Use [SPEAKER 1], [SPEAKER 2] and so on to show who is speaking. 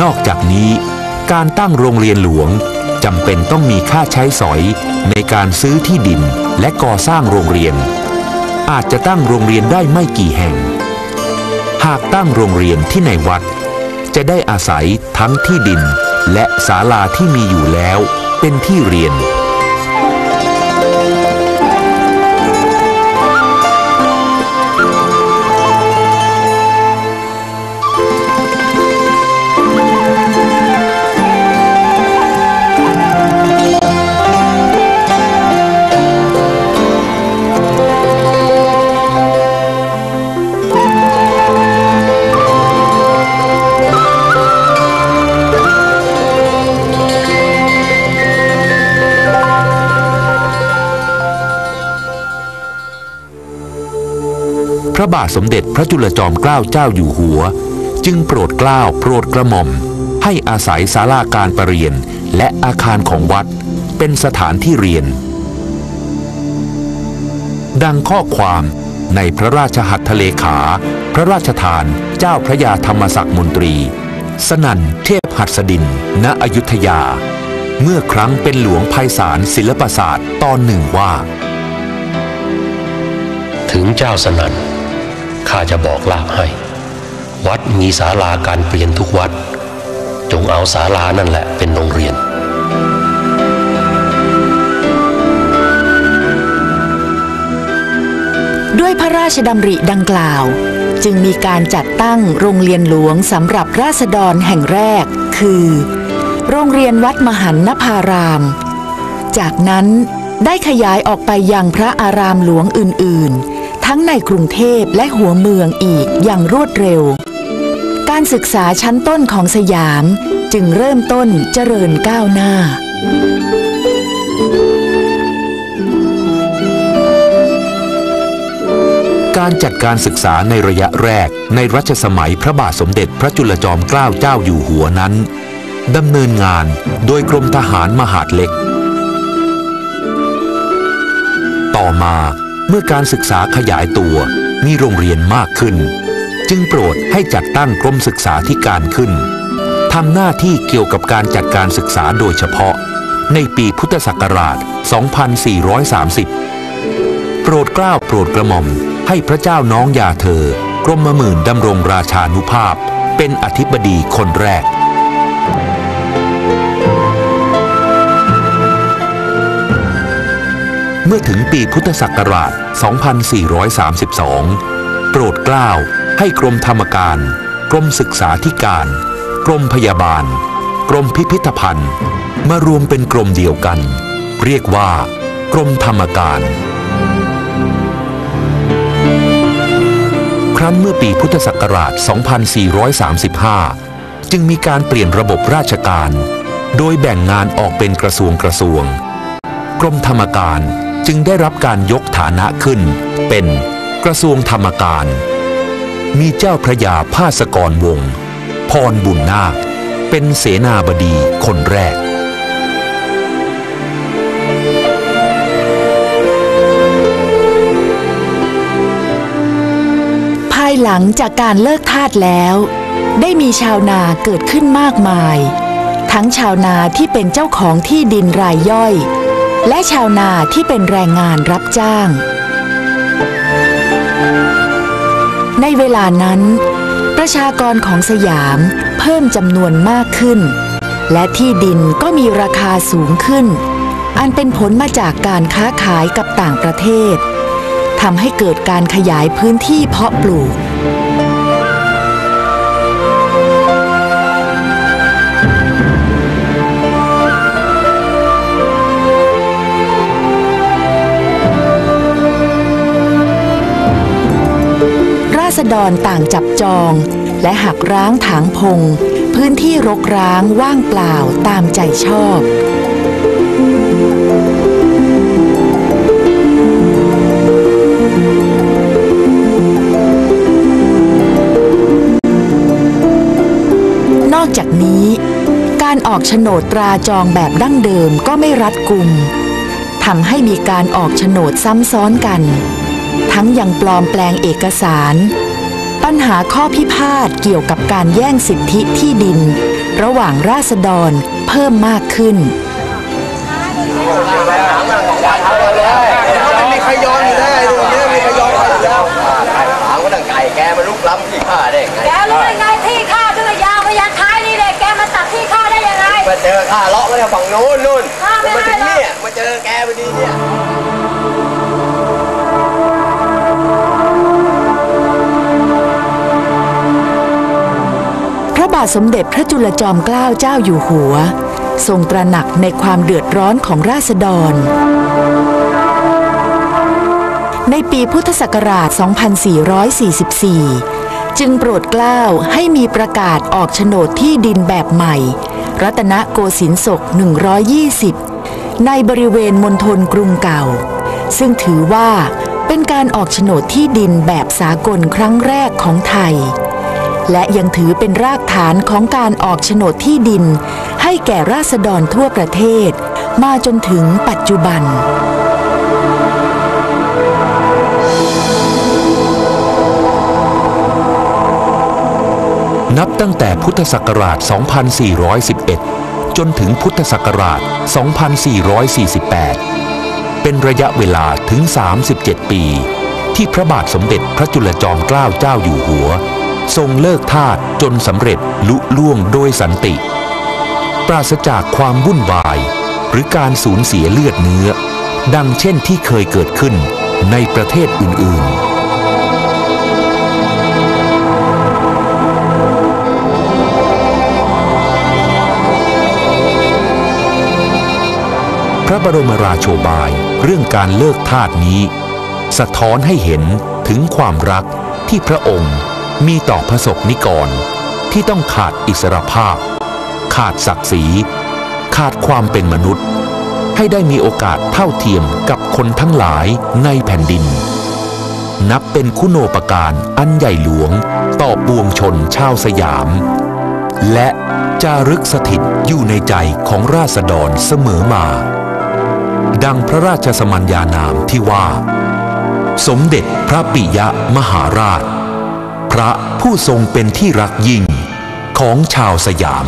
[SPEAKER 1] นอกจากนี้ การตั้งโรงเรียนหลวงจำเป็นต้องมีค่าใช้สอยในการซื้อที่ดินและก่อสร้างโรงเรียน อาจจะตั้งโรงเรียนได้ไม่กี่แห่ง หากตั้งโรงเรียนที่ในวัด จะได้อาศัยทั้งที่ดินและศาลาที่มีอยู่แล้วเป็นที่เรียน ระบาทสมเด็จพระจุลจอมเกล้าเจ้าอยู่หัว จึงโปรดเกล้าโปรดกระหม่อม ให้อาศัยศาลาการประเรียนและอาคารของวัดเป็นสถานที่เรียน ดังข้อความในพระราชหัตถเลขา พระราชทานเจ้าพระยาธรรมศักดิ์มนตรี สนั่นเทพหัสดิน ณอยุธยา เมื่อครั้งเป็นหลวงไพศาลศิลปศาสตร์ตอนหนึ่งว่า
[SPEAKER 2] ถึงเจ้าสนั่น ข้าจะบอกลาบให้ วัดมีศาลาการเปลี่ยนทุกวัด จงเอาศาลานั่นแหละเป็นโรงเรียน
[SPEAKER 3] ด้วยพระราชดำริดังกล่าว จึงมีการจัดตั้งโรงเรียนหลวงสำหรับราษฎรแห่งแรก คือ โรงเรียนวัดมหันนภาราม จากนั้นได้ขยายออกไปยังพระอารามหลวงอื่น ๆ ทั้งในกรุงเทพและหัวเมืองอีกอย่างรวดเร็ว การศึกษาชั้นต้นของสยามจึงเริ่มต้นเจริญก้าวหน้า
[SPEAKER 1] การจัดการศึกษาในระยะแรกในรัชสมัยพระบาทสมเด็จพระจุลจอมเกล้าเจ้าอยู่หัวนั้นดำเนินงานโดยกรมทหารมหาดเล็ก ต่อมา เมื่อการศึกษาขยายตัวมีโรงเรียนมากขึ้น จึงโปรดให้จัดตั้งกรมศึกษาธิการขึ้นทำหน้าที่เกี่ยวกับการจัดการศึกษาโดยเฉพาะ ในปีพุทธศักราช 2430 โปรดเกล้าโปรดกระหม่อมให้พระเจ้าน้องยาเธอกรมหมื่นดำรงราชานุภาพ เป็นอธิบดีคนแรก เมื่อถึงปีพุทธศักราช 2432 โปรดเกล้าให้กรมธรรมการ กรมศึกษาธิการ กรมพยาบาล กรมพิพิธภัณฑ์ มารวมเป็นกรมเดียวกัน เรียกว่า กรมธรรมการ ครั้นเมื่อปีพุทธศักราช 2435 จึงมีการเปลี่ยนระบบราชการ โดยแบ่งงานออกเป็นกระทรวงกระทรวงกรมธรรมการ จึงได้รับการยกฐานะขึ้น เป็นกระทรวงธรรมการ มีเจ้าพระยาภาสกรวงศ์พรบุญนาค เป็นเสนาบดีคนแรก
[SPEAKER 3] ภายหลังจากการเลิกทาสแล้ว ได้มีชาวนาเกิดขึ้นมากมาย ทั้งชาวนาที่เป็นเจ้าของที่ดินรายย่อย และชาวนาที่เป็นแรงงานรับจ้าง ในเวลานั้น ประชากรของสยามเพิ่มจำนวนมากขึ้น และที่ดินก็มีราคาสูงขึ้น อันเป็นผลมาจากการค้าขายกับต่างประเทศทำให้เกิดการขยายพื้นที่เพาะปลูก ษฎรต่างจับจอง และหักร้างถางพง พื้นที่รกร้างว่างเปล่าตามใจชอบนอกจากนี้การออกโฉนดตราจองแบบดั้งเดิมก็ไม่รัดกุมทำให้มีการออกโฉนดซ้ำซ้อนกัน ทั้งยังปลอมแปลงเอกสาร ปัญหาข้อพิพาทเกี่ยวกับการแย่งสิทธิที่ดิน ระหว่างราษฎรเพิ่มมากขึ้น
[SPEAKER 4] ไม่มีใครยอมอยู่ได้ตรงนี้ไม่มีใครยอมใครอยู่แล้วถามว่าดังไก่แกมันลุกล้ำที่ข้าได้ไง
[SPEAKER 5] แกรู้ได้ไงที่ข้าจะยาวมายันท้ายนี่เลยแกมาตัดที่ข้าได้ยังไง
[SPEAKER 4] มาเจอข้าเลาะมาจากฝั่งโน้นนู่น
[SPEAKER 5] ข้าไม่
[SPEAKER 4] มา
[SPEAKER 5] ได้
[SPEAKER 4] ถึง
[SPEAKER 5] หรอก
[SPEAKER 4] เนี่ยมาเจอแกพอดีเนี่ยา
[SPEAKER 3] ทสมเด็จพระจุลจอมเกล้าเจ้าอยู่หัว ทรงตระหนักในความเดือดร้อนของราษฎร ในปีพุทธศักราช 2444 จึงโปรดเกล้าให้มีประกาศออกโฉนดที่ดินแบบใหม่ รัตนโกสินทร์ศก 120 ในบริเวณมณฑลกรุงเก่า ซึ่งถือว่าเป็นการออกโฉนดที่ดินแบบสากลครั้งแรกของไทย และยังถือเป็นรากฐานของการออกโฉนดที่ดิน ให้แก่ราษฎรทั่วประเทศ มาจนถึงปัจจุบัน
[SPEAKER 1] นับตั้งแต่พุทธศักราช 2411 จนถึงพุทธศักราช 2448 เป็นระยะเวลาถึง 37 ปี ที่พระบาทสมเด็จพระจุลจอมเกล้าเจ้าอยู่หัว ทรงเลิกทาสจนสำเร็จลุล่วงโดยสันติ ปราศจากความวุ่นวาย หรือการสูญเสียเลือดเนื้อ ดังเช่นที่เคยเกิดขึ้นในประเทศอื่นๆพระบรมราโชบายเรื่องการเลิกทาสนี้ สะท้อนให้เห็นถึงความรักที่พระองค์ มีต่อพระสกนิกร ที่ต้องขาดอิสรภาพ ขาดศักดิ์ศรี ขาดความเป็นมนุษย์ ให้ได้มีโอกาสเท่าเทียมกับคนทั้งหลายในแผ่นดิน นับเป็นคุณโอปการอันใหญ่หลวงต่อปวงชนชาวสยาม และจารึกสถิตอยู่ในใจของราษฎรเสมอมา ดังพระราชสมัญญานามที่ว่า สมเด็จพระปิยมหาราช พระผู้ทรงเป็นที่รักยิ่งของชาวสยาม